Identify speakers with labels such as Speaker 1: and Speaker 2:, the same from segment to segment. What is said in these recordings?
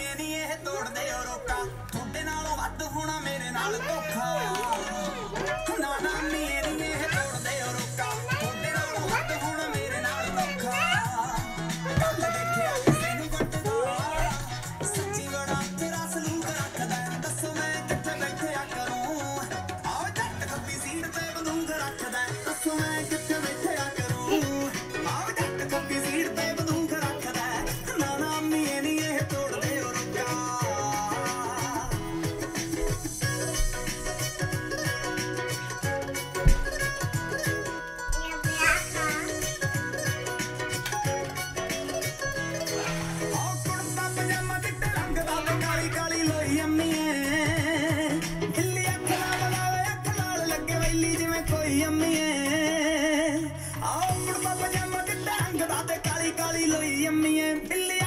Speaker 1: ਨਹੀਂ ਇਹ ਤੋੜਦੇ ਹੋ ਰੋਕਾ। ਤੁਹਾਡੇ ਨਾਲੋਂ ਵੱਧ ਹੋਣਾ ਮੇਰੇ ਨਾਲ ਧੋਖਾ। ਨਾ ਨਾ ਮੀ ਕੋਈ ਅੰਮੀਏ ਆਉਂ ਤੇ ਕਾਲੀ ਕਾਲੀ ਲੋਈ ਅੰਮੀਏ ਬਿੱਲੀ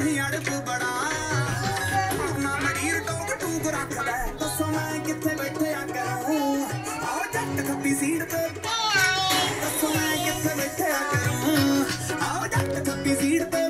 Speaker 1: ਹੀ ਅੜਪ ਬੜਾ ਆਪਣਾ ਮੜੀਰ ਟੋਕ ਟੂਕ ਰੱਖਦਾ ਦੱਸੋ ਮੈਂ ਕਿੱਥੇ ਬੈਠਿਆ ਕਰਾਂ ਆਹ ਜੱਟ ਖੱਬੀ ਸੀਟ ਤੇ ਦੱਸੋ ਮੈਂ ਕਿੱਥੇ ਬੈਠਿਆ ਕਰਾਂ ਆਹ ਜੱਟ ਖੱਬੀ ਸੀਟ ਤੇ